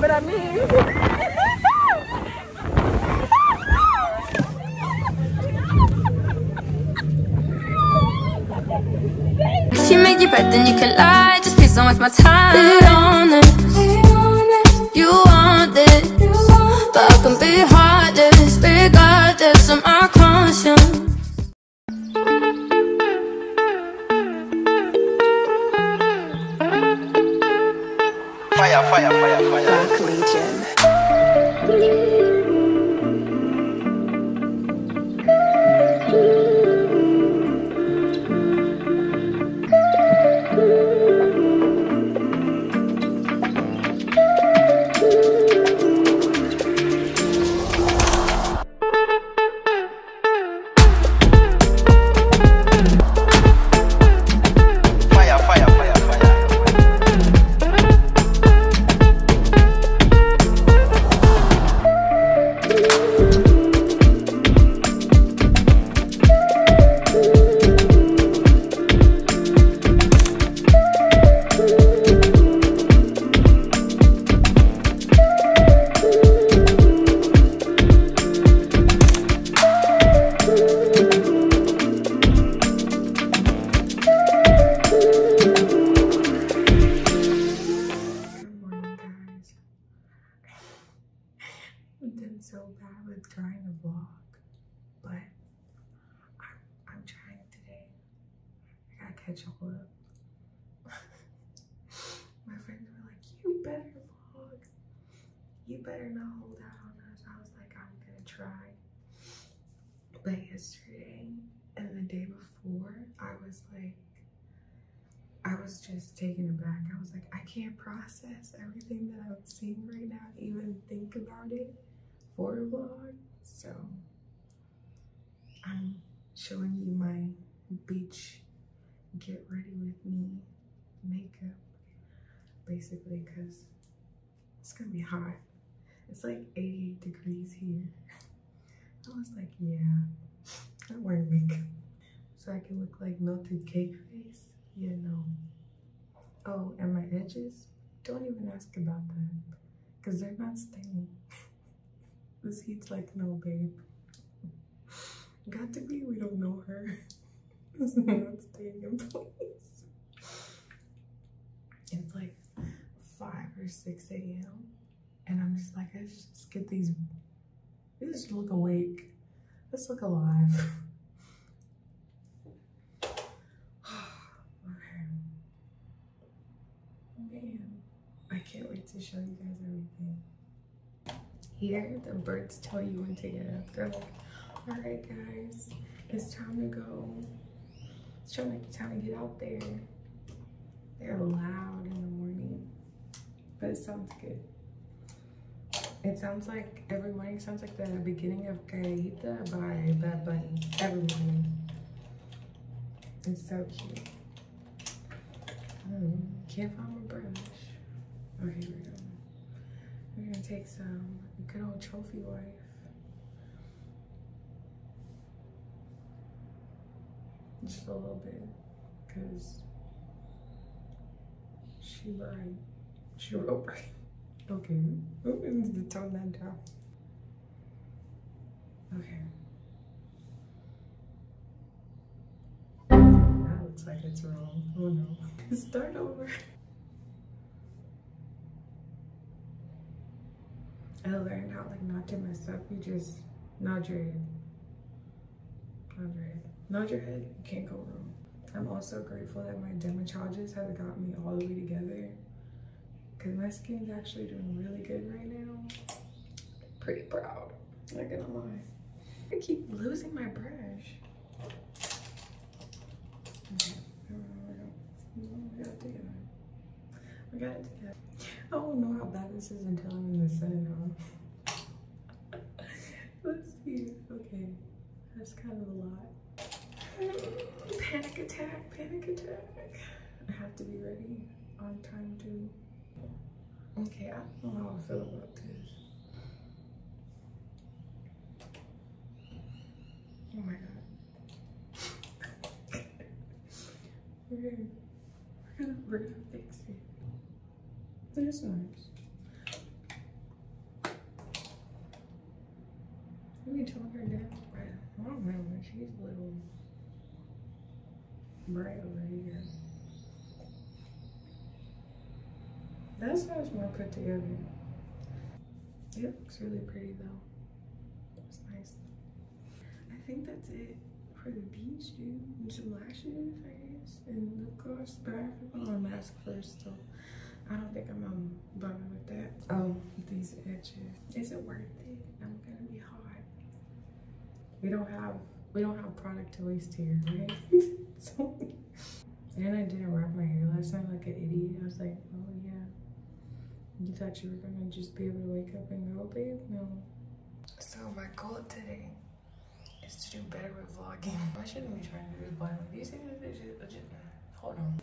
but I mean. If you make your bed, then you can lie. Just please don't waste my time. Be honest. You want this, but I can be heartless, regardless of my conscience. Fire, fire, fire. Black Legion. Before, I was like, I was just taken aback. I was like, I can't process everything that I'm seeing right now even think about it for a vlog. So I'm showing you my beach get ready with me makeup basically because it's gonna be hot. It's like 88 degrees here. I was like, yeah, I'm wearing makeup so I can look like melted cake face. Yeah, no. Oh, and my edges? Don't even ask about that. Because they're not staying. this heat's like, no, babe. Got to be, we don't know her. It's not staying in place. It's like 5 or 6 a.m. And I'm just like, let's just get these, let's just look awake. Let's look alive. Okay. Man, I can't wait to show you guys everything. Here, the birds tell you when to get up. They're like, all right, guys, it's time to go. It's time to, to get out there. They're loud in the morning, but it sounds good. It sounds like, every morning sounds like the beginning of Caída by Bad Bunny. Every morning. It's so cute. Hmm, can't find my brush. Okay, here we go. We're gonna take some good old trophy wife. Just a little bit, cause she bright. She real bright. Okay, oh, the tone that down. Okay. That looks like it's wrong. Oh no. Start over. I learned how like not to mess up. You just nod your head. Nod your head. Nod your head. You can't go wrong. I'm also grateful that my dermatologist has got me all the way together. Cause my skin's actually doing really good right now. Pretty proud. Not gonna lie. I keep losing my brush. Okay. We got it together. We got it together. I don't know how bad this is until I'm in the huh? Let's see. Okay. That's kind of a lot. Panic attack, panic attack. I have to be ready on time too. Okay, I don't know how I feel about this. Oh my god. we're gonna, we're gonna, let me talk her down. I don't know, she's a little bright over here. That sounds more put together. It looks really pretty though. It's nice. I think that's it for the beach, dude. And some lashes, I guess, and of course, But I have to put on a mask first, so I don't think I'm um, bothered with that. Oh, these edges. Is it worth it? I'm gonna be hot. We don't have we don't have product to waste here, right? so, and I didn't wrap my hair last night like an idiot. I was like, oh yeah. You thought you were gonna just be able to wake up and go, babe? No. So my goal today is to do better with vlogging. I shouldn't be trying to do this blindly. Do you see this? Hold on.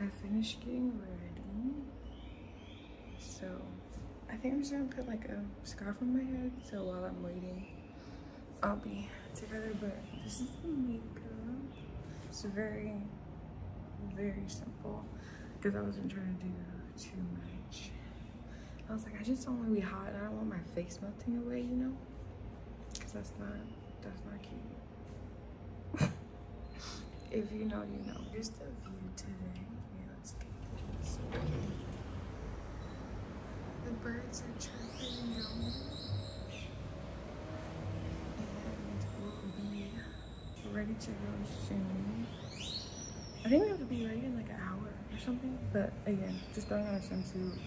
I finished getting ready. So I think I'm just gonna put like a scarf on my head. So while I'm waiting, I'll be together. But this is the makeup. It's very, very simple because I wasn't trying to do too much. I was like, I just don't want to be hot and I don't want my face melting away, you know? Because that's not, that's not cute. if you know, you know. Here's the view today. Yeah, let's get this. The birds are chirping, know? And we'll be ready to go soon. I think we have to be ready in like an hour or something. But again, just throwing on a swimsuit,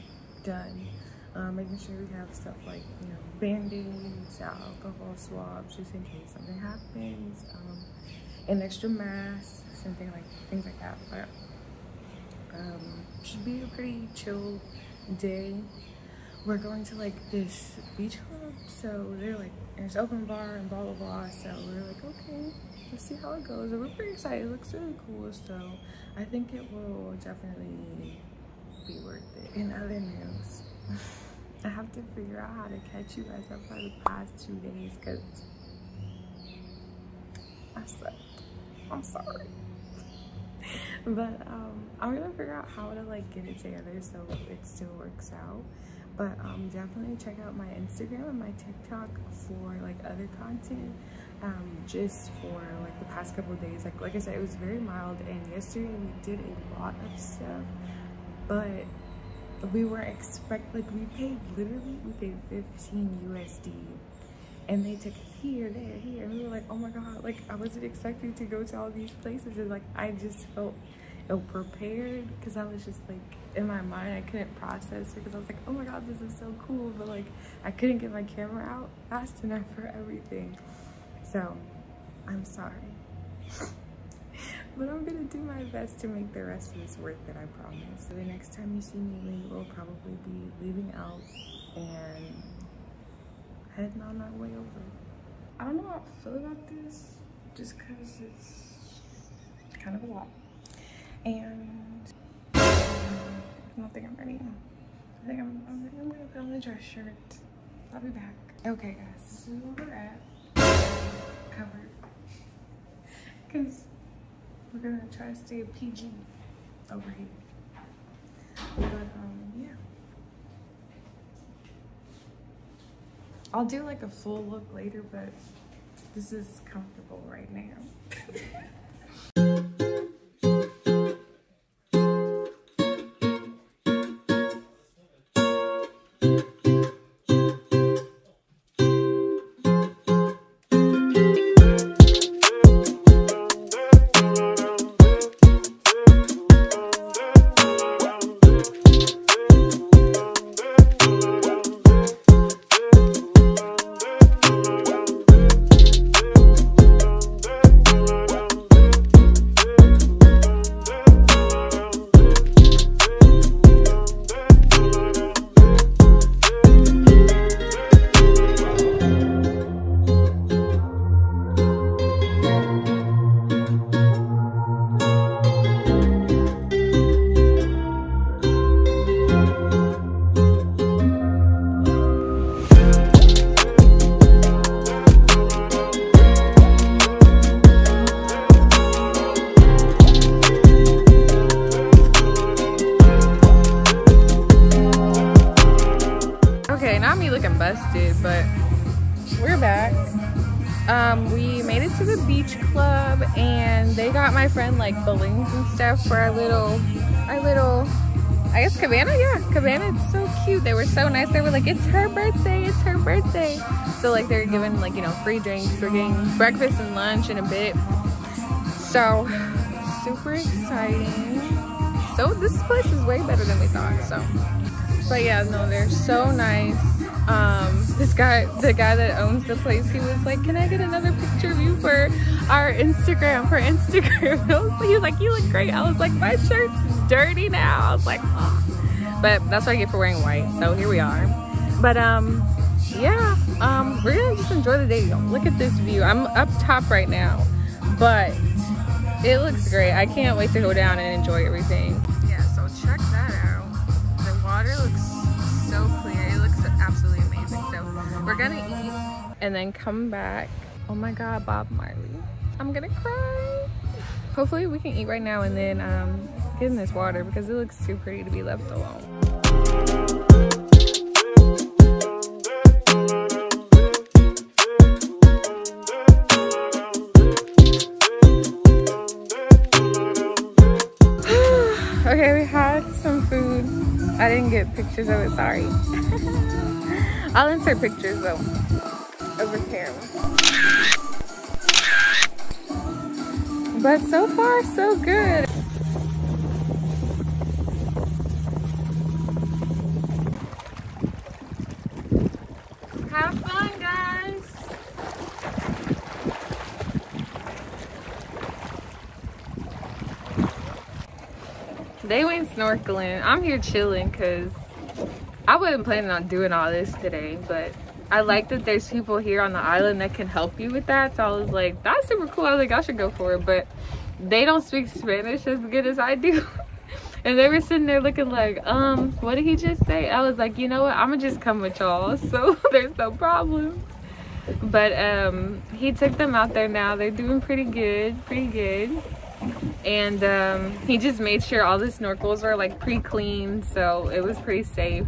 done. Um, making sure we have stuff like, you know, band-aids, alcohol swabs, just in case something happens, um, an extra mask, something like, things like that. But, um, should be a pretty chill day. We're going to like this beach club, so they're like, there's open bar and blah, blah, blah. So we're like, okay, let's see how it goes. And we're pretty excited. It looks really cool. So I think it will definitely be worth it. In other news, I have to figure out how to catch you guys up for the past two days because I suck. I'm sorry. but um, I'm gonna figure out how to like get it together so it still works out. But um, definitely check out my Instagram and my TikTok for like other content. Um, just for like the past couple days. Like like I said, it was very mild, and yesterday we did a lot of stuff, but we weren't expect like we paid literally we paid 15 USD and they took us here there here and we were like oh my god like I wasn't expecting to go to all these places and like I just felt ill prepared because I was just like in my mind I couldn't process because I was like oh my god this is so cool but like I couldn't get my camera out fast enough for everything so I'm sorry but I'm gonna do my best to make the rest of this worth it, I promise. So the next time you see me leave, we'll probably be leaving out and heading on our way over. I don't know how I feel about this, just cause it's kind of a lot. And I don't think I'm ready. I think I'm, I'm, I'm gonna put on the dress shirt. I'll be back. Okay guys, this is where we're at. Covered. Cause we're gonna try to stay PG over here. But um, yeah. I'll do like a full look later, but this is comfortable right now. free drinks. We're getting breakfast and lunch in a bit. So super exciting. So this place is way better than we thought, so. But yeah, no, they're so nice um this guy the guy that owns the place he was like can i get another picture of you for our instagram for instagram he was like you look great i was like my shirt's dirty now i was like oh. but that's what i get for wearing white so here we are but um yeah um we're gonna just enjoy the day look at this view i'm up top right now but it looks great i can't wait to go down and enjoy everything yeah so check that out the water looks so clear It looks absolutely amazing. So we're gonna eat and then come back. Oh my God, Bob Marley. I'm gonna cry. Hopefully we can eat right now and then um, get in this water because it looks too pretty to be left alone. Some food. I didn't get pictures of it, sorry. I'll insert pictures though over camera. But so far, so good. Have fun, guys. They snorkeling. I'm here chilling because I wasn't planning on doing all this today, but I like that there's people here on the island that can help you with that. So I was like, that's super cool. I was like, I should go for it. But they don't speak Spanish as good as I do. and they were sitting there looking like, um, what did he just say? I was like, you know what? I'm gonna just come with y'all. So there's no problem. But um, he took them out there now. They're doing pretty good, pretty good. And um, he just made sure all the snorkels were like pre-cleaned. So it was pretty safe.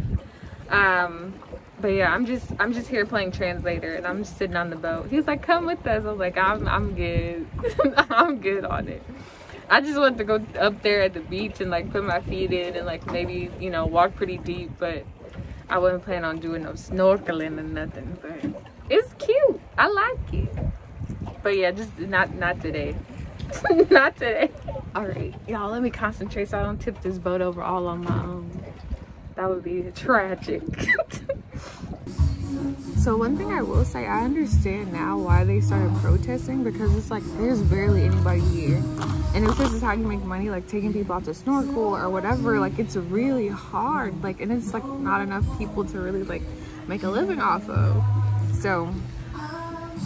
Um but yeah i'm just i'm just here playing translator and i'm just sitting on the boat. He's like come with us. I was like i'm i'm good. I'm good on it. I just want to go up there at the beach and like put my feet in and like maybe you know walk pretty deep but i wasn't planning on doing no snorkeling and nothing but it's cute. I like it. But yeah just not not today not today all right y'all let me concentrate so i don't tip this boat over all on my own that would be tragic. so one thing I will say, I understand now why they started protesting because it's like there's barely anybody here. And if this is how you make money, like taking people out to snorkel or whatever, like it's really hard. Like, and it's like not enough people to really like make a living off of. So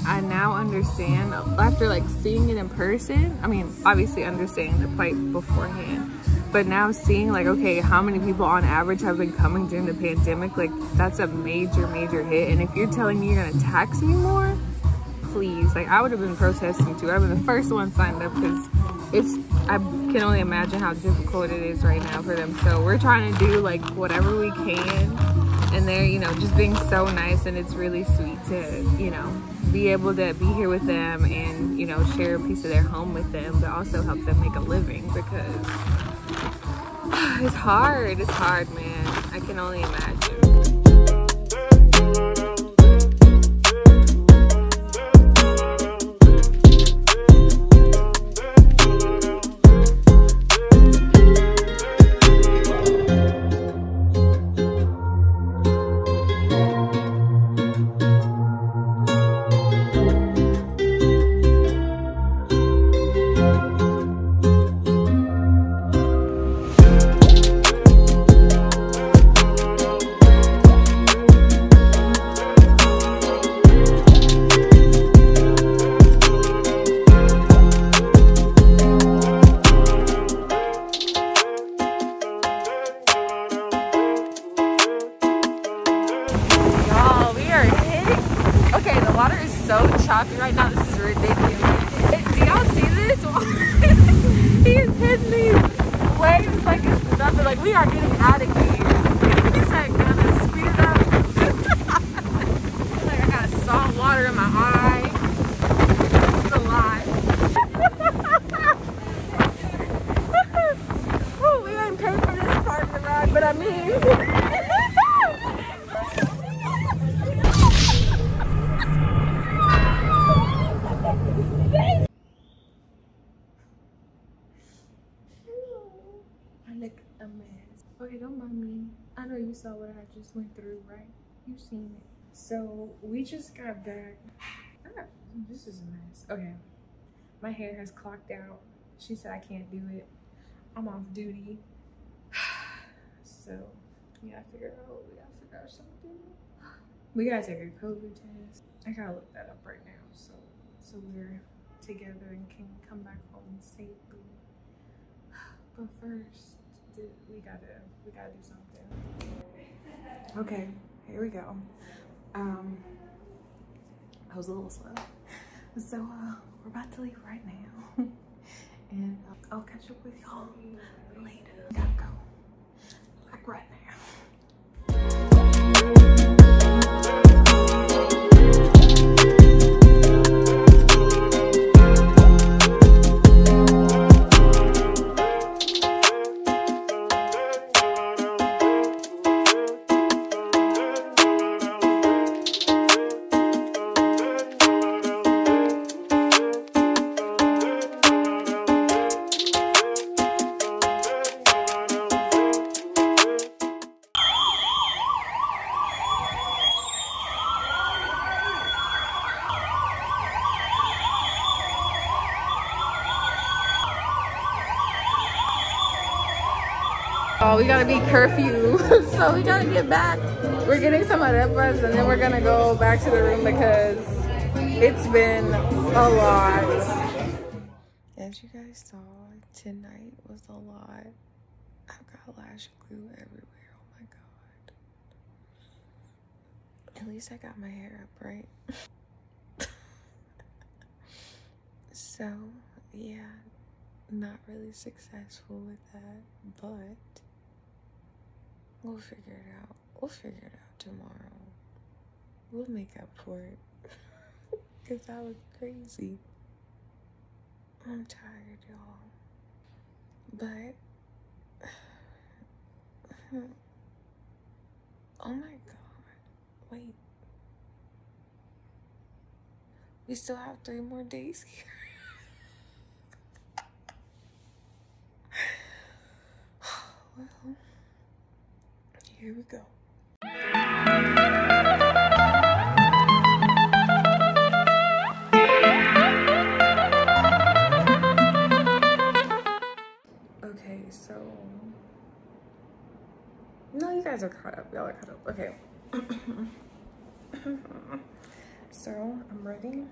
I now understand after like seeing it in person. I mean, obviously understanding the plight beforehand but now seeing like okay how many people on average have been coming during the pandemic like that's a major major hit and if you're telling me you're gonna tax me more please like i would have been protesting too i've been the first one signed up because it's i can only imagine how difficult it is right now for them so we're trying to do like whatever we can and they're you know just being so nice and it's really sweet to you know be able to be here with them and you know share a piece of their home with them but also help them make a living because it's hard. It's hard, man. I can only imagine. You've seen it. So we just got back. Ah, this is a mess. Okay. My hair has clocked out. She said I can't do it. I'm off duty. So we gotta figure out we gotta figure out something. We gotta take a COVID test. I gotta look that up right now. So so we're together and can come back home safely. But first, we gotta we gotta do something. Okay, here we go. Um, I was a little slow, so uh, we're about to leave right now, and uh, I'll catch up with y'all later. Gotta go. Like right now. Gotta be curfew, so we gotta get back. We're getting some arepas and then we're gonna go back to the room because it's been a lot. As you guys saw, tonight was a lot. I've got lash glue everywhere. Oh my god. At least I got my hair up right. so, yeah, not really successful with that, but we'll figure it out. We'll figure it out tomorrow. We'll make up for it. Because that was crazy. I'm tired, y'all. But, oh my god. Wait. We still have three more days here. well, here we go. Okay, so no, you guys are caught up. Y'all are caught up. Okay. so I'm ready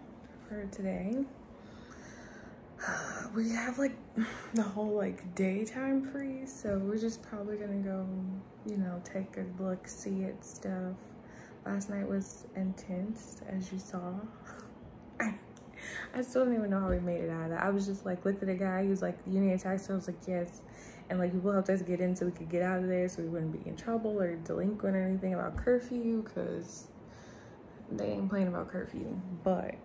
for today. We have like the whole like daytime free, so we're just probably gonna go, you know, take a look, see it stuff. Last night was intense, as you saw. I, I still don't even know how we made it out of that. I was just like, looked at the guy, he was like, you need a taxi? I was like, yes. And like people helped us get in so we could get out of there so we wouldn't be in trouble or delinquent or anything about curfew because they ain't playing about curfew. But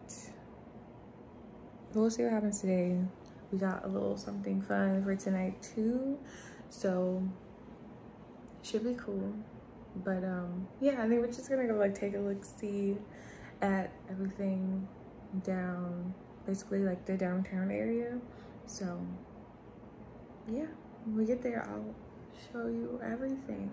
we'll see what happens today. We got a little something fun for tonight too. So should be cool. But um yeah, I think we're just gonna go like take a look see at everything down basically like the downtown area. So yeah, when we get there I'll show you everything.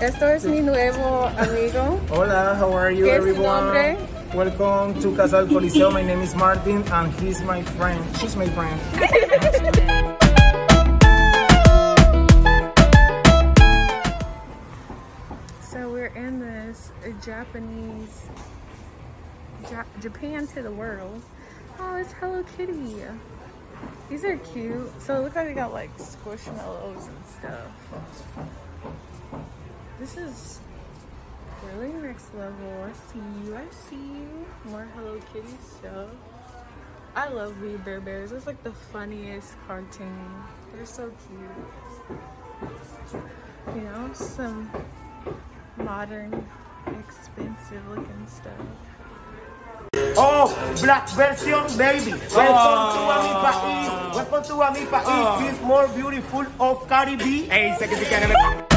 Esto es mi nuevo amigo. Hola, how are you ¿Qué es tu everyone? Welcome to Casa del Coliseo. My name is Martin and he's my friend. She's my friend. So we're in this Japanese, ja Japan to the world. Oh, it's Hello Kitty. These are cute. So it looks like they got like squishmallows and stuff. This This is really next level. I see you. I see you. More Hello Kitty stuff. I love We Bare Bears. It's like the funniest cartoon. They're so cute. You know, some modern, expensive looking stuff. Oh, black version, baby. Welcome to a mi país. Welcome to a mi país. This more beautiful of Caribbean. Hey, sé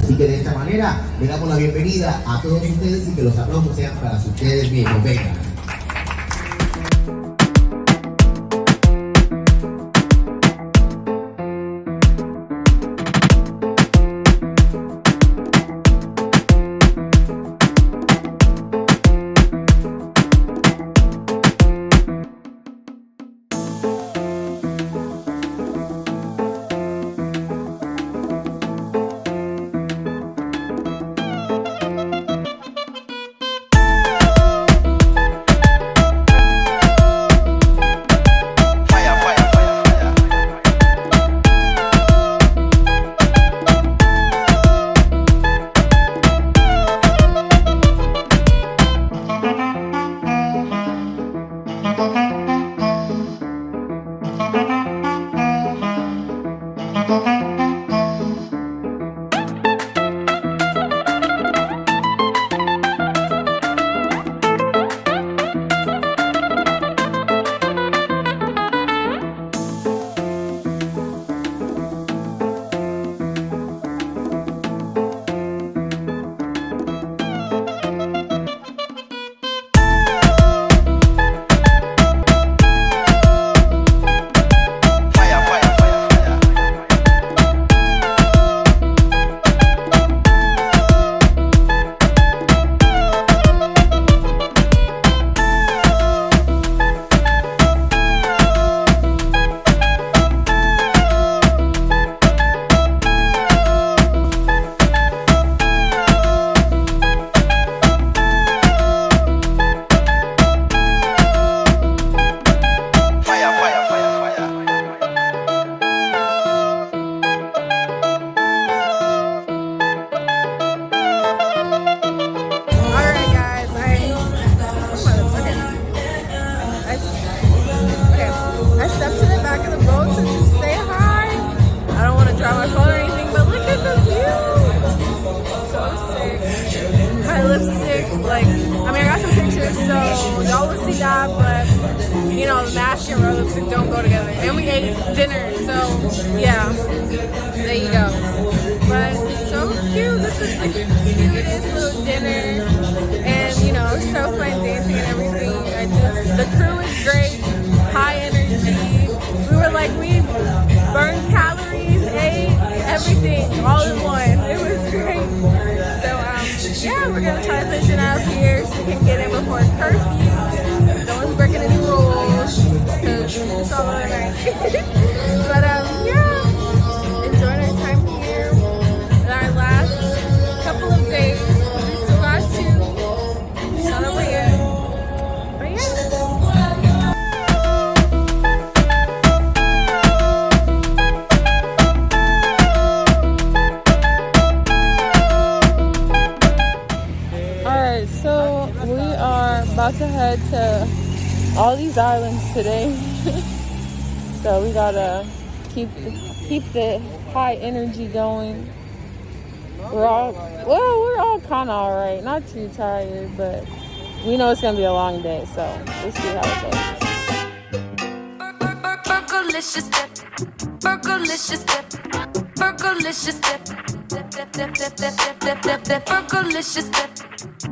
Así que de esta manera le damos la bienvenida a todos ustedes y que los aplausos sean para ustedes mismos. Venga. Fire, but you know, mask and real lipstick don't go together. And we ate dinner, so yeah, there you go. But so cute. This is the cutest little dinner, and you know, so fun dancing and everything. I just the crew is great, high energy. We were like we burned calories, ate everything all in one. It was great. Yeah, we're gonna try to out here so we can get in before curfew. No one's breaking any rules. It's all night. but um, today. so we gotta keep keep the high energy going. We're all well, we're all kind of all right. Not too tired, but we know it's gonna be a long day. So we'll see how it goes. Fergalicious dip, fergalicious dip, fergalicious dip, fergalicious dip, fergalicious dip,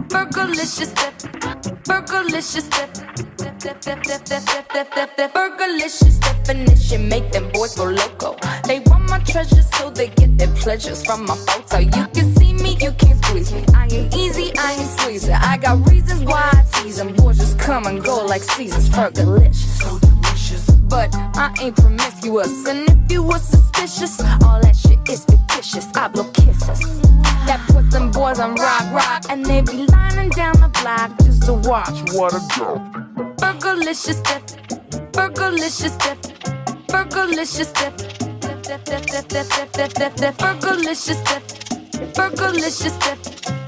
fergalicious dip. Burgerlicious, fergalicious definition make them boys go loco. They want my treasures so they get their pleasures from my photo. You can see me, you can't squeeze me. I ain't easy, I ain't sleazy. I got reasons why I tease them. Boys just come and go like seasons. Fergalicious, so delicious. But I ain't promiscuous, and if you were suspicious, all that shit is fictitious. I blow kisses. That puts them boys on rock, rock, and they be lining down the block to watch what a girl. Fergalicious dip, fergalicious dip, fergalicious dip, fergalicious dip, fergalicious dip, fergalicious dip.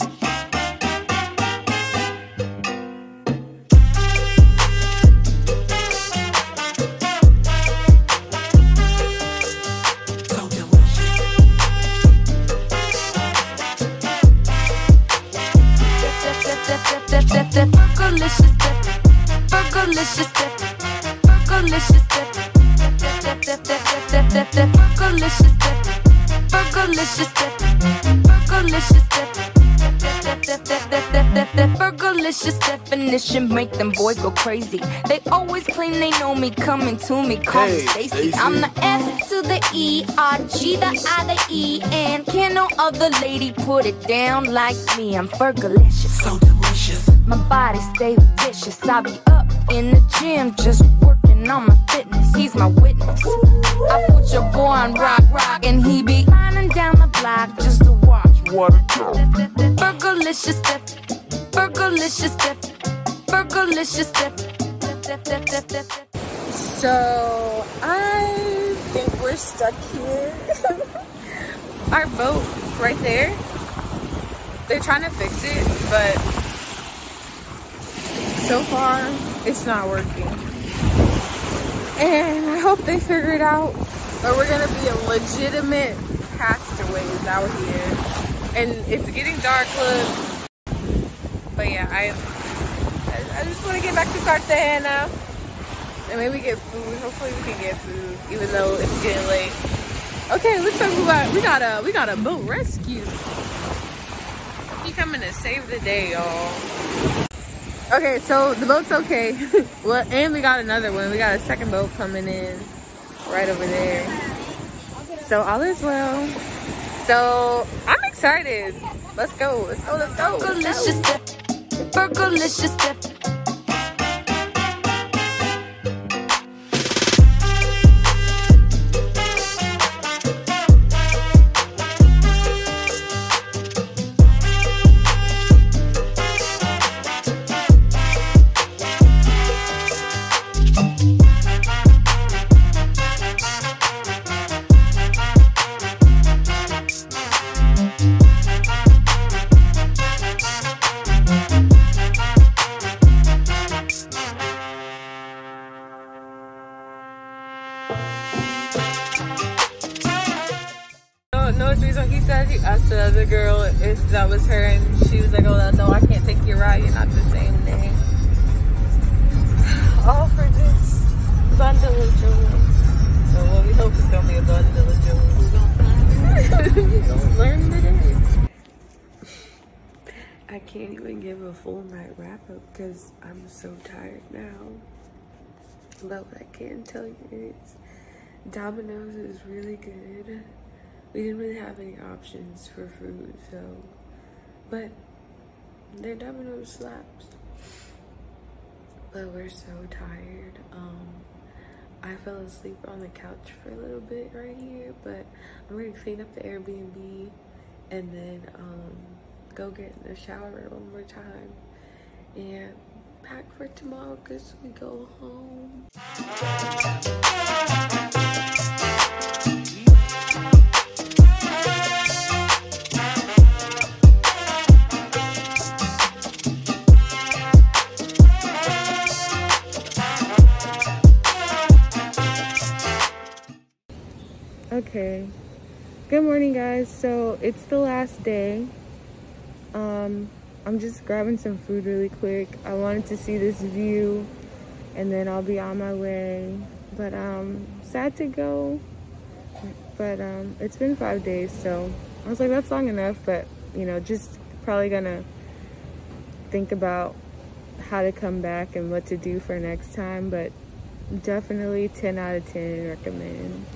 Burgerlicious definition make them boys go crazy. They always claim they know me, coming to me, call me Stacy. I'm the S to the E, R G the I the E, and can no other lady put it down like me. I'm fergalicious, so delicious. My body stay vicious. I be up in the gym just working on my fitness. He's my witness. I put your boy on rock, rock, and he be lining down the block just to watch what a go. Fergalicious dip, fergalicious dip, fergalicious dip. Dip, dip, dip, dip, dip. So I think we're stuck here. Our boat right there. They're trying to fix it, but so far it's not working. And I hope they figure it out. Or we're gonna be a legitimate castaways out here. And it's getting dark, look. But yeah, I I, just wanna get back to Cartagena and maybe get food. Hopefully we can get food, even though it's getting late. Okay, looks like we got we got a we got a boat rescue. He coming to save the day, y'all. Okay, so the boat's okay. well, and we got another one. We got a second boat coming in right over there. So all is well. So I'm excited. Let's go. Let's go. Let's go. Let's go. dip, fergalicious Fergalicious, definitely. No, reason he said he asked the other girl if that was her, and she was like, "Oh, no, I can't take you right. You're not the same name." All for this bundle of jewels. So, well, we hope it's gonna be a bundle of jewels. Learn today. I can't even give a full night wrap up because I'm so tired now. But what I can tell you is Domino's is really good. We didn't really have any options for food, so but their Domino's slaps. But we're so tired. Um I fell asleep on the couch for a little bit right here, but I'm gonna clean up the Airbnb and then um go get in the shower one more time and pack for tomorrow because we go home. Okay. Good morning, guys. So it's the last day. Um, I'm just grabbing some food really quick. I wanted to see this view and then I'll be on my way. But um, sad to go. But um, it's been five days, so I was like, that's long enough. But you know, just probably gonna think about how to come back and what to do for next time. But definitely 10 out of 10 recommend.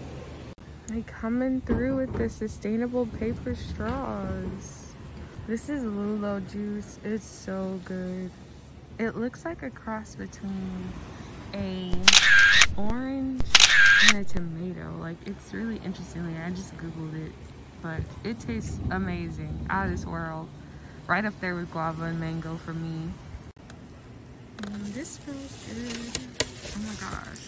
They coming through with the sustainable paper straws. This is Lulo juice. It's so good. It looks like a cross between a orange and a tomato. Like it's really interesting. Like, I just googled it, but it tastes amazing. Out of this world. Right up there with guava and mango for me. Mm, this smells good. Oh my gosh.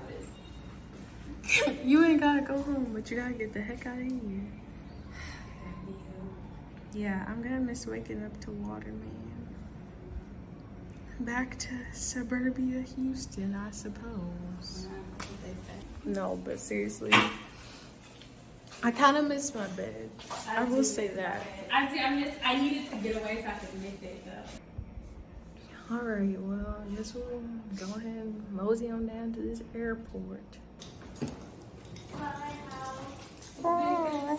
Stay here? I'll just. You ain't gotta go home, but you gotta get the heck out of here. Yeah, I'm gonna miss waking up to Waterman. Back to suburbia Houston, I suppose. No, but seriously, I kind of miss my bed. I will say that. I see. I miss. I needed to get away so I could miss it though. All right, well, I guess we'll go ahead and mosey on down to this airport. Fire,